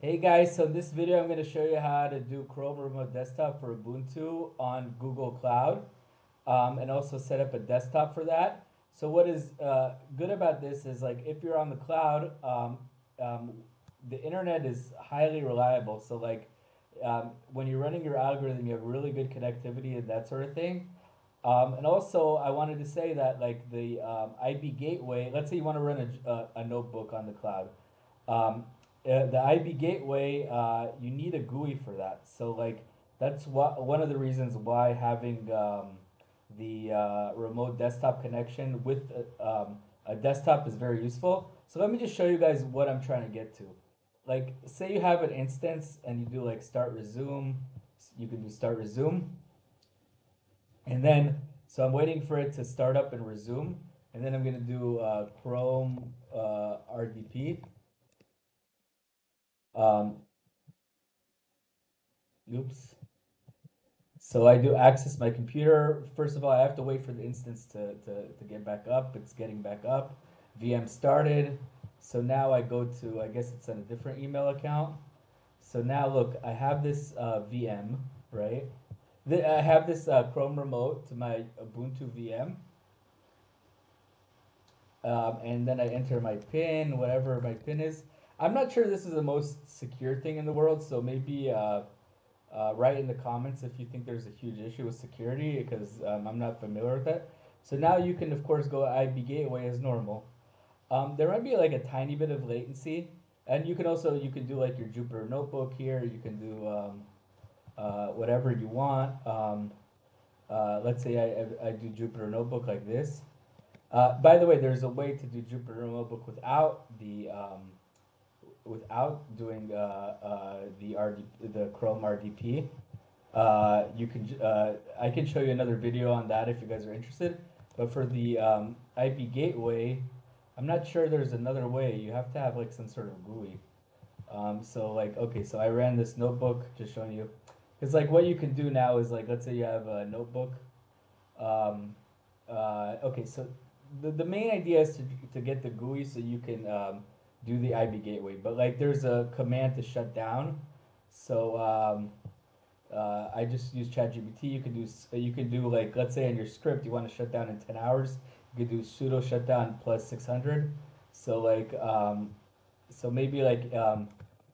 Hey guys, so in this video I'm going to show you how to do Chrome Remote Desktop for Ubuntu on Google Cloud um, and also set up a desktop for that. So what is uh, good about this is like if you're on the cloud, um, um, the internet is highly reliable. So like um, when you're running your algorithm, you have really good connectivity and that sort of thing. Um, and also I wanted to say that like the um, IB gateway, let's say you want to run a, a, a notebook on the cloud. Uh, the IB gateway, uh, you need a GUI for that. So like that's what one of the reasons why having um, the uh, remote desktop connection with a, uh, um, a desktop is very useful. So let me just show you guys what I'm trying to get to. Like say you have an instance and you do like start resume, you can do start resume. And then, so I'm waiting for it to start up and resume. And then I'm gonna do uh, Chrome RDP. Um, oops. So I do access my computer. First of all, I have to wait for the instance to, to, to get back up. It's getting back up. VM started. So now I go to, I guess it's on a different email account. So now look, I have this uh, VM, right? I have this uh, Chrome remote to my Ubuntu VM. Um, and then I enter my PIN, whatever my PIN is. I'm not sure this is the most secure thing in the world, so maybe uh, uh, write in the comments if you think there's a huge issue with security, because um, I'm not familiar with that. So now you can, of course, go IB gateway as normal. Um, there might be like a tiny bit of latency, and you can also you can do like your Jupyter notebook here. You can do um, uh, whatever you want. Um, uh, let's say I, I, I do Jupyter notebook like this. Uh, by the way, there's a way to do Jupyter notebook without the um, without doing uh, uh, the RD, the Chrome RDP. Uh, you can I can show you another video on that if you guys are interested. But for the um, IB gateway, I'm not sure there's another way. You have to have like some sort of GUI. Um, so like okay, so I ran this notebook just showing you. It's like what you can do now is like let's say you have a notebook. Um, uh, okay, so the, the main idea is to, to get the GUI so you can um, do the IB gateway. But like there's a command to shut down. So um, uh, I just use ChatGPT. You can do you can do like let's say in your script you want to shut down in ten hours. You can do sudo shutdown plus six hundred. So like um, so maybe like um,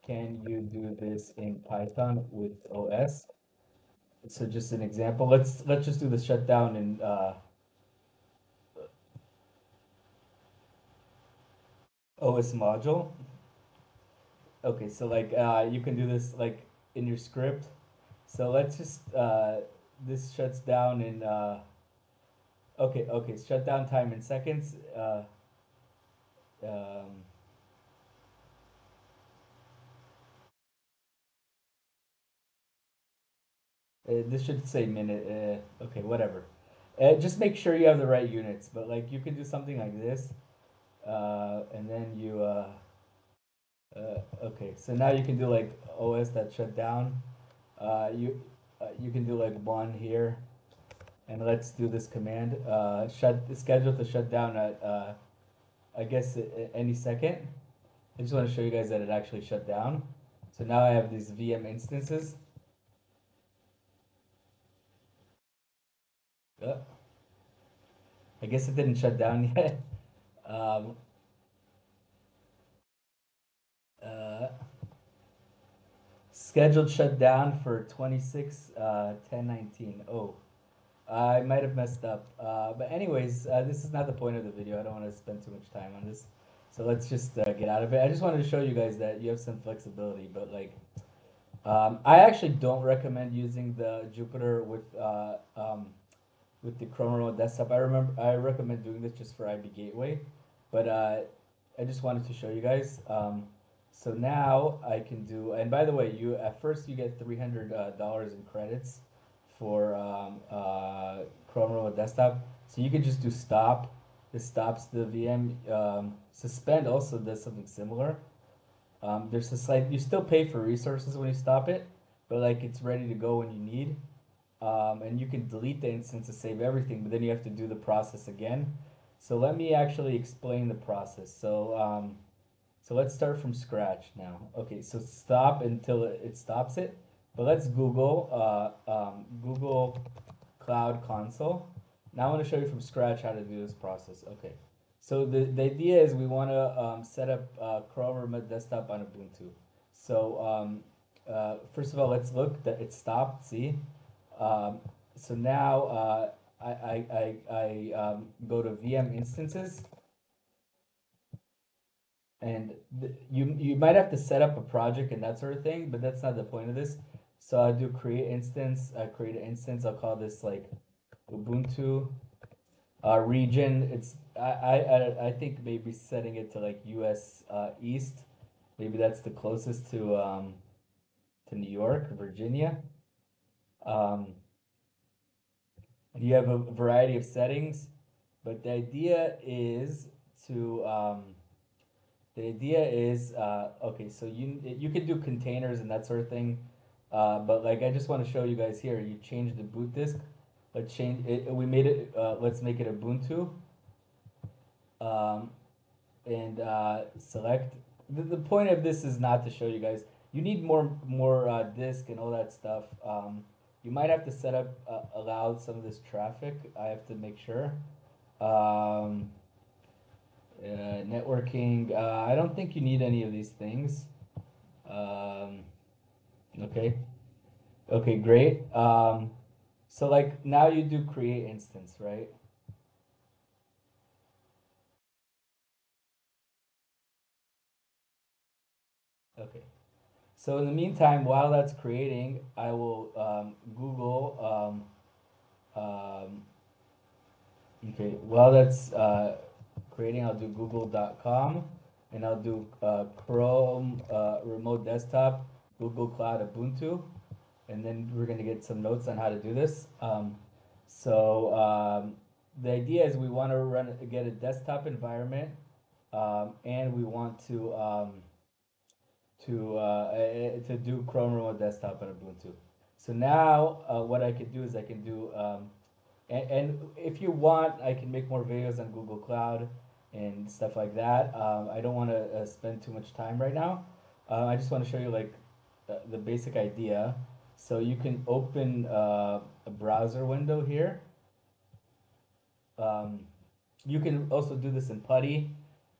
can you do this in Python with OS? So just an example. Let's let's just do the shutdown in uh, OS module. Okay, so like uh, you can do this like in your script. So let's just uh, this shuts down in uh, okay okay shutdown time in seconds. Uh, um, uh, this should say minute. Uh, okay, whatever. Uh, just make sure you have the right units. But like you can do something like this uh, and then you uh, uh, okay. So now you can do like OS that shut down. Uh, you uh, you can do like one here. And let's do this command. Uh, shut schedule to shut down at uh, I guess any second. I just want to show you guys that it actually shut down. So now I have these VM instances. Uh, I guess it didn't shut down yet um, uh, scheduled shutdown for 26 uh, 10 19. Oh, I might have messed up. Uh, but, anyways, uh, this is not the point of the video. I don't want to spend too much time on this. So, let's just uh, get out of it. I just wanted to show you guys that you have some flexibility, but like. Um, I actually don't recommend using the Jupyter with uh, um, with the Chrome Remote Desktop. I remember I recommend doing this just for IB Gateway, but uh, I just wanted to show you guys. Um, so now I can do, and by the way, you at first you get three hundred uh, dollars in credits for um, uh, Chrome Remote Desktop. So you can just do stop. This stops the VM. Um, suspend also does something similar. Um, there's a slight, you still pay for resources when you stop it, but like it's ready to go when you need. Um, and you can delete the instance to save everything, but then you have to do the process again. So let me actually explain the process. So um, So let's start from scratch now. Okay, so stop until it, stops it. But let's Google uh, um, Google Cloud Console. Now I want to show you from scratch how to do this process. Okay, so the, the idea is we want to um, set up uh, Chrome Remote Desktop on Ubuntu. So um, uh, first of all, let's look that it stopped. See, um, so now uh, I I I, I um, go to VM instances, and you you might have to set up a project and that sort of thing, but that's not the point of this. So I do create instance. I create an instance. I'll call this like Ubuntu uh, region. It's I, I I think maybe setting it to like U.S. Uh, East. Maybe that's the closest to um, to New York, Virginia. Um, you have a variety of settings, but the idea is to um, the idea is uh, okay. So you you can do containers and that sort of thing, uh, but like I just want to show you guys here. You change the boot disk. Let's change it. We made it. Uh, let's make it Ubuntu. Um, and uh, select. The, the point of this is not to show you guys. You need more more uh, disk and all that stuff. Um, you might have to set up uh, allow some of this traffic. I have to make sure. Um, uh, networking. Uh, I don't think you need any of these things. Um, okay. Okay, great. Um, so like now you do create instance, right? Okay. So in the meantime, while that's creating, I will um, Google. Um, um, okay, while that's uh, creating, I'll do google.com and I'll do uh, Chrome uh, Remote Desktop, Google Cloud Ubuntu, and then we're going to get some notes on how to do this. Um, so um, the idea is we want to run get a desktop environment um, and we want to to uh, to do Chrome Remote Desktop on Ubuntu. So now uh, what I can do is I can do, um, and, and if you want, I can make more videos on Google Cloud and stuff like that. Um, I don't want to uh, spend too much time right now. Uh, I just want to show you like uh, the basic idea. So you can open uh, a browser window here. Um, you can also do this in PuTTY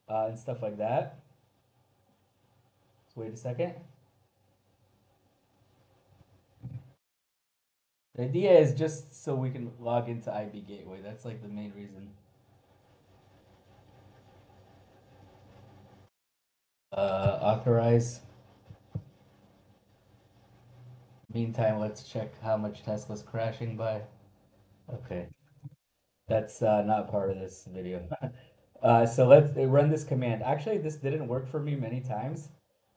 and stuff like that. Wait a second. The idea is just so we can log into IB Gateway. That's like the main reason. Uh, authorize. Meantime, let's check how much Tesla's crashing by. Okay. That's uh, not part of this video. uh, so let's run this command. Actually, this didn't work for me many times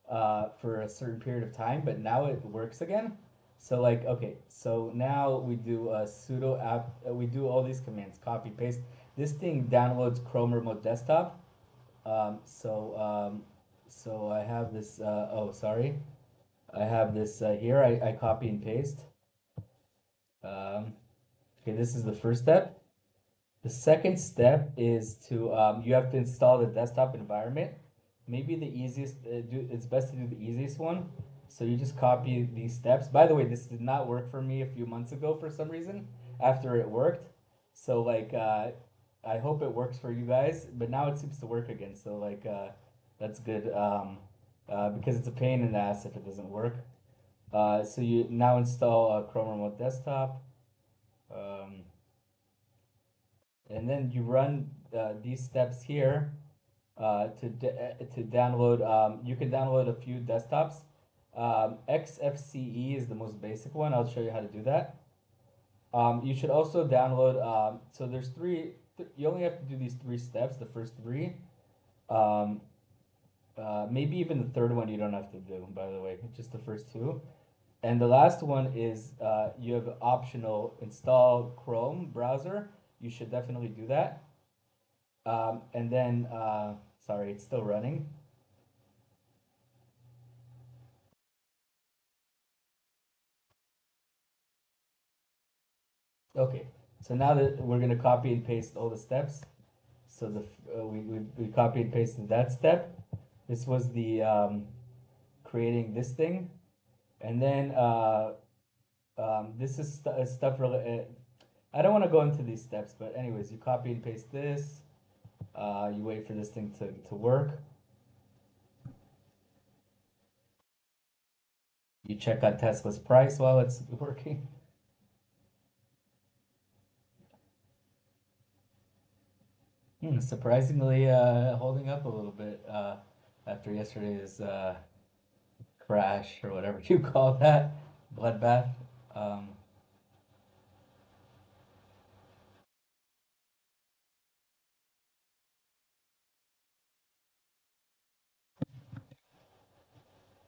uh, for a certain period of time, but now it works again. So like, okay, so now we do a sudo apt, uh, we do all these commands, copy, paste. This thing downloads Chrome Remote Desktop. Um, so, um, so I have this, uh, oh, sorry. I have this uh, here, I, I copy and paste. Um, okay, this is the first step. The second step is to, um, you have to install the desktop environment maybe the easiest uh, do it's best to do the easiest one. So you just copy these steps. By the way this did not work for me a few months ago for some reason after it worked. So like uh, i hope it works for you guys but now it seems to work again. So like uh, that's good um, uh, because it's a pain in the ass if it doesn't work. Uh, so you now install a chrome remote desktop um, and then you run uh, these steps here uh, to uh, to download. Um, you can download a few desktops. Um, XFCE is the most basic one. I'll show you how to do that. Um, you should also download. Um, so there's three. Th you only have to do these three steps. The first three. Um, uh, maybe even the third one you don't have to do. By the way, just the first two. And the last one is uh, you have optional install Chrome browser. You should definitely do that. Um, and then uh, Sorry, it's still running. Okay, so now that we're gonna copy and paste all the steps. So the uh, we, we, we copy and pasted that step. This was the um, creating this thing, and then uh, um, this is st- uh, stuff. Uh, I don't want to go into these steps, but anyways, you copy and paste this. Uh, you wait for this thing to, to work. You check out Tesla's price while it's working. Hmm, surprisingly, uh, holding up a little bit uh, after yesterday's uh, crash or whatever you call that bloodbath. Um,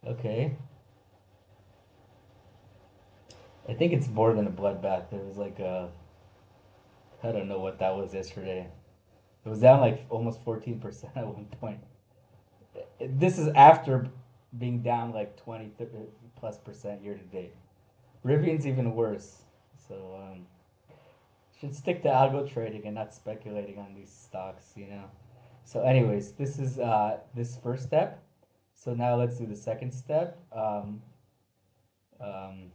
okay. I think it's more than a bloodbath. There was like a, I don't know what that was yesterday. It was down like almost 14% at one point. This is after being down like 20 plus percent year to date. Rivian's even worse. So, um, should stick to algo trading and not speculating on these stocks, you know. So, anyways, this is uh, this first step. So now let's do the second step. Um, um,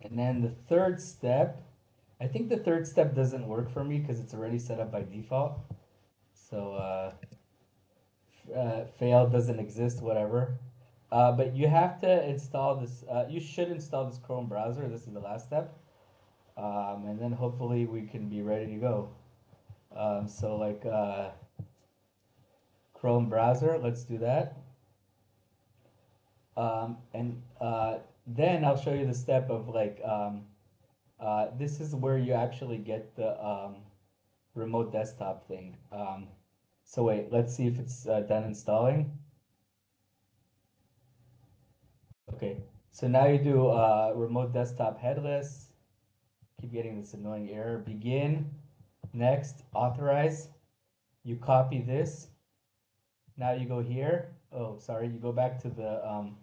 and then the third step, I think the third step doesn't work for me because it's already set up by default. So uh, uh, fail doesn't exist, whatever. Uh, but you have to install this. Uh, you should install this Chrome browser. This is the last step, um, and then hopefully we can be ready to go. Um, so like uh, Chrome browser, let's do that. Um, and uh, then I'll show you the step of like um, uh, this is where you actually get the um, remote desktop thing. Um, so wait, let's see if it's uh, done installing. Okay, so now you do uh, remote desktop headless. Keep getting this annoying error. Begin. Next, authorize. You copy this. Now you go here. Oh, sorry. You go back to the um,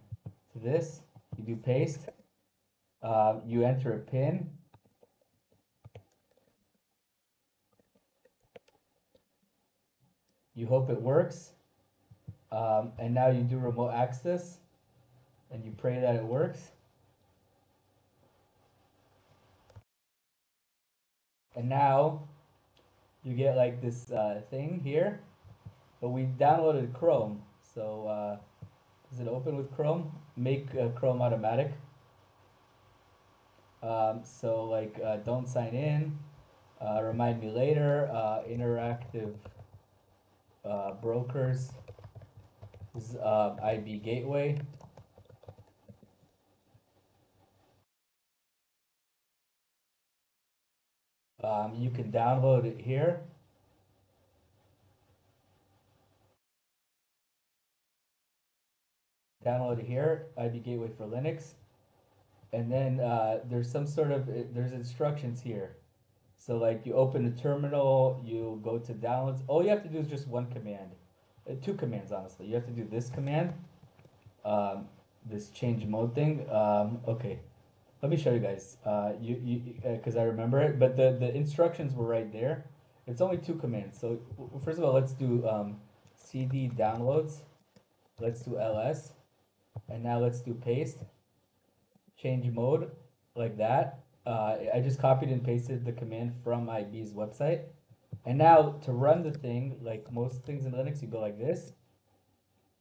to this. You do paste. Uh, you enter a pin. You hope it works. Um, and now you do remote access and you pray that it works. And now you get like this uh, thing here, but we downloaded Chrome. So uh, does it open with Chrome? Make uh, Chrome automatic. Um, so like uh, don't sign in, uh, remind me later, uh, interactive uh, brokers, this is uh, IB gateway. Um, you can download it here. Download it here, IB Gateway for Linux. And then uh, there's some sort of, uh, there's instructions here. So like you open the terminal, you go to downloads. All you have to do is just one command. Uh, two commands, honestly. You have to do this command, um, this change mode thing. Um, okay, let me show you guys. Uh, you you because I remember it, but the the instructions were right there. It's only two commands. So first of all, let's do um, cd downloads. Let's do ls, and now let's do paste. Change mode like that. Uh, I just copied and pasted the command from IB's website. And now to run the thing, like most things in Linux, you go like this,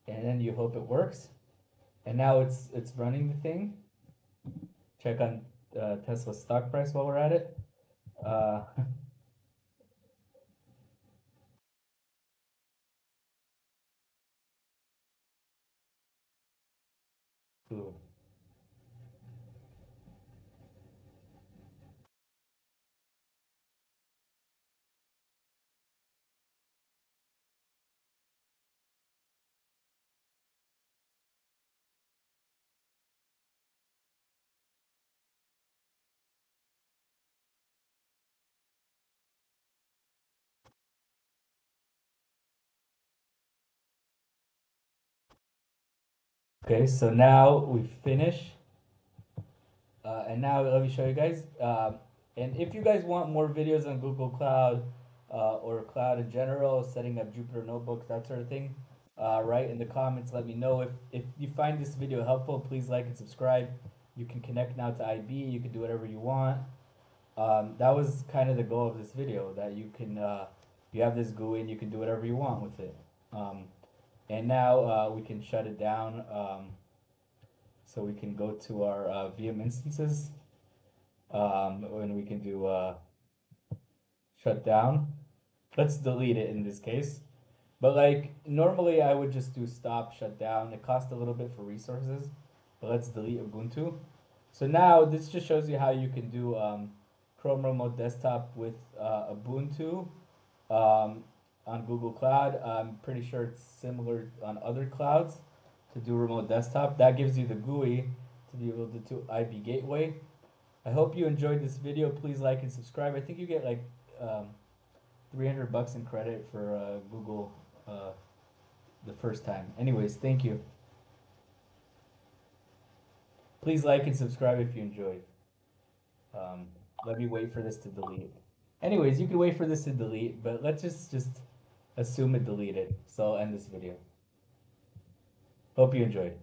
and then you hope it works. And now it's it's running the thing. Check on uh, Tesla's stock price while we're at it. Uh. Okay, so now we finish. Uh, and now let me show you guys. Uh, and if you guys want more videos on Google Cloud uh, or cloud in general, setting up Jupyter notebooks, that sort of thing, uh, write in the comments. Let me know if if you find this video helpful. Please like and subscribe. You can connect now to IB. You can do whatever you want. Um, that was kind of the goal of this video. That you can uh, you have this GUI and you can do whatever you want with it. Um, and now uh, we can shut it down. Um, so we can go to our uh, VM instances. Um, and we can do uh, shut down. Let's delete it in this case. But like normally I would just do stop, shut down. It costs a little bit for resources, but let's delete Ubuntu. So now this just shows you how you can do um, Chrome Remote Desktop with uh, Ubuntu um, on Google Cloud. I'm pretty sure it's similar on other clouds to do remote desktop. That gives you the GUI to be able to do IB Gateway. I hope you enjoyed this video. Please like and subscribe. I think you get like um, 300 bucks in credit for uh, Google uh, the first time. Anyways, thank you. Please like and subscribe if you enjoyed. Um, let me wait for this to delete. Anyways, you can wait for this to delete, but let's just just assume it deleted. So I'll end this video. Hope you enjoyed.